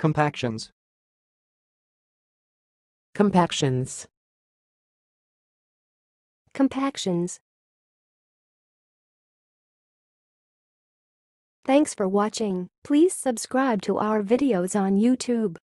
Compactions. compactions, Compactions. Thanks for watching. Please subscribe to our videos on YouTube.